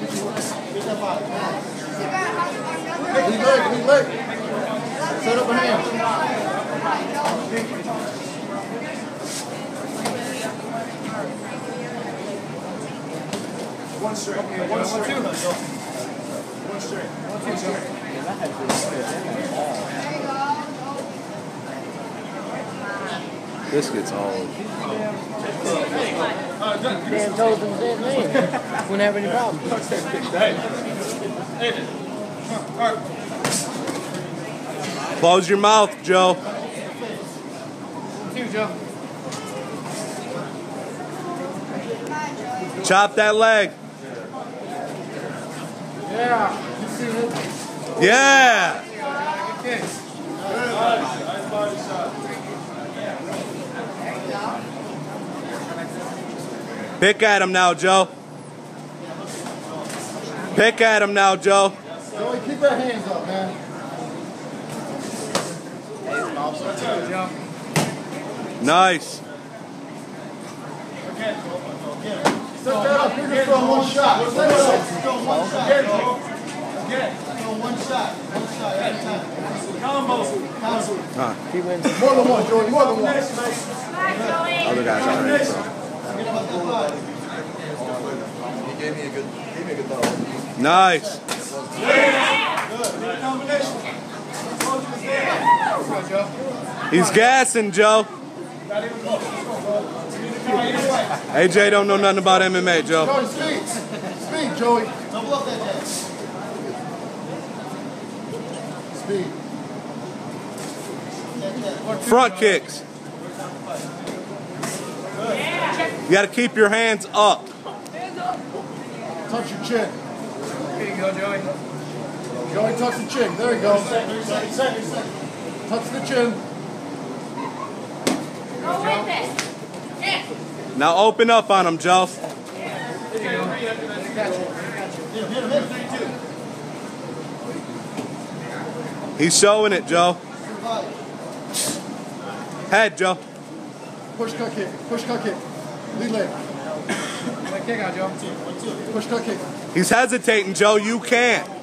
Lead leg, lead leg. Set up a hand. One straight. One straight. One straight. One straight. This gets old. Dan told them that name. Wouldn't have any problem. Close your mouth, Joe. Two, Joe. Chop that leg. Yeah. You see it? Yeah. Good kick. Nice body shot. Pick at him now, Joe. Pick at him now, Joe. Joey, keep your hands up, man. Good job. Nice. Again. Again. Set that up. You're just throwing one shot. Set it up. Throw one shot. Again, bro. Again. Throw one shot. One shot every time. Combo. He wins. More than one, Joey. More than one. Next, mate. Other guys already. So. Get him up that body. He gave me a good, gave me a good thought. Nice. Good. Good combination. Told you it's there. Go, Joe. He's gassing, Joe. Not even close. Let's go, bro. You need to come either way. AJ don't know nothing about MMA, Joe. Joey, speed. Speed, Joey. Double up that day. Speed. Front kicks. You got to keep your hands up. Touch your chin. Here you go, Joey. Joey, touch the chin. There you go. Second, second, second, second. Touch the chin. Go with it. Yeah. Now open up on him, Joe. Here you go. Hit him. He's showing it, Joe. Head, Joe. Push cut kick. Push cut kick. Lead leg. Let kick out, Joe. Push cut kick. He's hesitating, Joe. You can't.